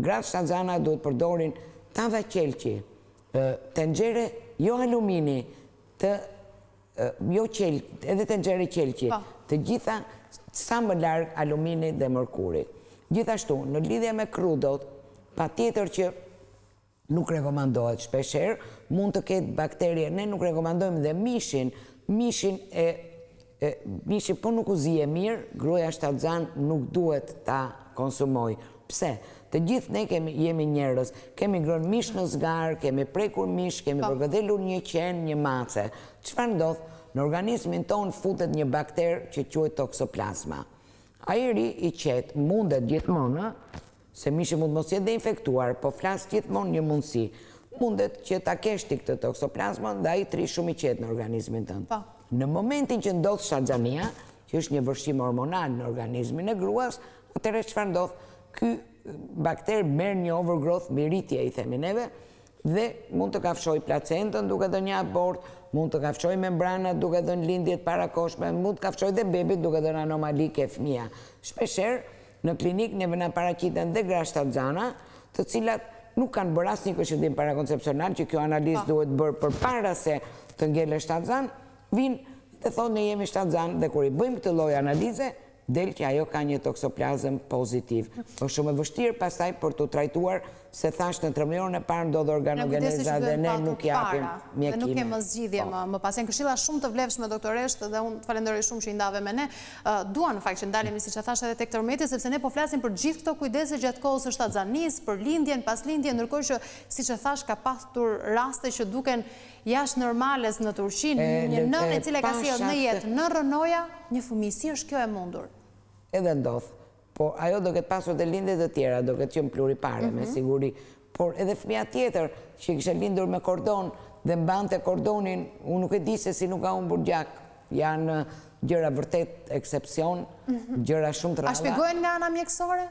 Gratë shtatzana duhet përdorin tava qelqi, tenxhere jo alumini, edhe tenxhere qelqi, të gjitha sa më larg aluminit dhe mërkurit. Gjithashtu, në lidhje me krudot, patjetër që nuk rekomandohet shpeshherë, mund të ketë bakterie, ne nuk rekomandojmë dhe mishin, mishin e mishi po nuk u zie mirë, gruaja shtatzanë nuk duhet ta konsumojë. Pse? Të gjithë ne kemi jemi njerëz, kemi ngrënë mish në zgarë, kemi prekur mish, kemi përgëdhelur një qen, një mace. Çfarë ndodh? Në organizmin tonë futet një bakter që quhet toksoplazma. Ai rri i qetë mundet gjithmonë Se mishi mund të mos jetë dhe infektuar, po flas gjithmonë një mundësi. Mundet që ta kesh ti këtë toksoplazmën dhe ai të rri shumë i qetë në organizmin tënd. Po. Në momentin që ndodh shtatzënia, që është një vërshim hormonal në organizmin e gruas, atëherë çfarë ndodh? Ky bakter merr një overgrowth mbirritje i themi neve dhe mund të kafshojë placentën duke dhënë një abort, mund të kafshojë membranat duke dhënë lindje të parakoshme, mund të kafshojë dhe bebit duke dhënë anomali ke fëmija. Shpeshherë, Në klinikë neve na paraqiten dhe gra shtatzana, të cilat nuk kanë bërë asnjë këshillim parakoncepcional, që kjo analizë duhet bërë përpara se të ngelesh shtatzanë, vijnë dhe thonë ne jemi shtatzanë dhe kur i bëjmë këtë lloj analize, del që ajo ka një toksoplazëm pozitiv. Është shumë e vështirë pastaj për t'u trajtuar Se thashë në tremjorin e parë ndodh organogeneza dhe ne nuk japim mjekime. Dhe nuk ke më zgjidhje më pas. Janë këshilla shumë të vlefshme doktoreshë dhe unë të falenderoj shumë që i ndave me ne. Dua në fakt që ndalemi siç e thashë edhe tek tërmeti sepse ne po flasim për gjithë këto kujdese gjatë kohës së shtatzanisë, për lindjen, paslindjen, ndërkohë që siç e thashë ka pasur raste që duken jashtë normales në Turqi, një nënë e cila ka sjellë në jetë, në rrënoja, një fëmijë. Si është kjo e mundur? Edhe ndodh. Po, ajo do ketë pasur dhe lindje të tjera, do ketë qenë pluripare, me siguri. Por edhe fëmija tjetër, që kishte lindur me kordon dhe mbante kordonin, unë nuk e di se si nuk ka humbur gjak. Janë gjëra vërtet eksepsion, gjëra shumë të rralla. A shpjegohen nga ana mjekësore?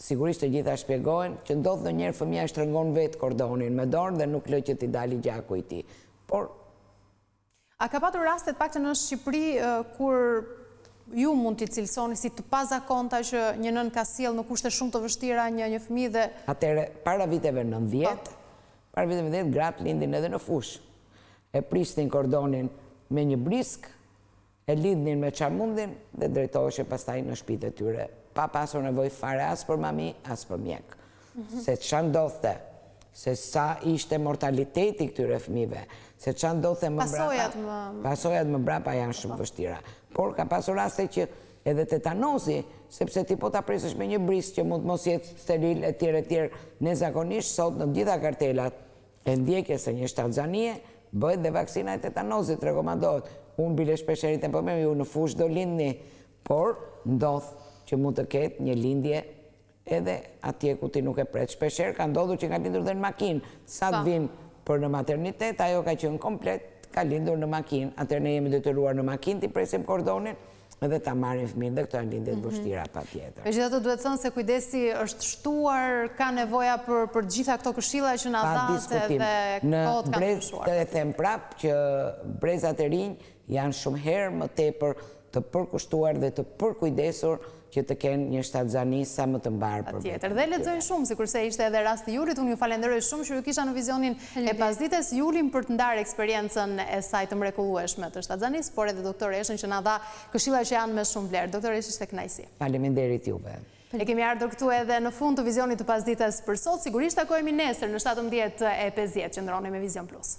Sigurisht të gjitha shpjegohen. Që ndodh ndonjëherë fëmija e shtrëngon vetë kordonin me dorë dhe nuk lë që t'i dali gjaku i tij. Por, A ka patur raste të paktën në Shqipëri kur ju mund t'i cilësoni si të pazakonta që një nënë ka sjellë në kushte shumë të vështira një një fëmijë dhe Atëherë, para viteve nëntëdhjetë, para viteve nëntëdhjetë gratë lindin edhe në fushë. E prisnin kordonin me një brisk E lidhnin me ça mundin dhe drejtoheshin pastaj në shpitë e tyre, pa pasur nevojë fare as për mami, as për mjek. Se ça ndodhte, se sa ishte mortaliteti i këtyre fëmijëve, se ça ndodhte më mbrapa. Pasojat më. Pasojat më mbrapa janë shumë të vështira. Por ka pasur raste që edhe tetanozi, sepse ti po ta presësh me një brisk që mund të mos jetë steril etj etj, ne zakonisht sot në të gjitha kartelat E ndjekjes së një shtatzanije bëhet dhe vaksina e tetanozit rekomandohet. Unë bile shpesh e rri them ju në fushë do lindni, por ndodh që mund të ketë një lindje edhe atje ku ti nuk e pret. Shpesh herë ka ndodhur që ka lindur dhe në makinë. Sa të vijnë për në maternitet, ajo ka qenë komplet, ka lindur në makinë. Atëherë ne jemi detyruar në makinë t'i presim kordonin. dhe ta marrim fëmijën dhe këto janë lindje të vështira patjetër. Megjithatë duhet thënë se kujdesi është shtuar, ka nevoja për gjitha këto këshilla që na dhatë dhe në brez e them prap që brezat e rinj janë shumë herë më tepër të përkushtuar dhe të përkujdesur që të kenë një shtatzani sa më të mbarë për veten. Dhe lexojnë shumë, sikurse ishte edhe rasti i Julit, unë ju falenderoj shumë që ju kisha në vizionin e pasdites Julin për të ndarë eksperiencën e saj të mrekullueshme të shtatzanisë, por edhe doktoreshën që na dha këshilla që janë me shumë vlerë. Doktoreshë, ishte kënaqësi. Faleminderit juve. E kemi ardhur këtu edhe në fund të Vizionit të pasdites për sot. Sigurisht takohemi nesër në shtatëmbëdhjetë e pesëdhjetë. Qëndroni me Vizion Plus.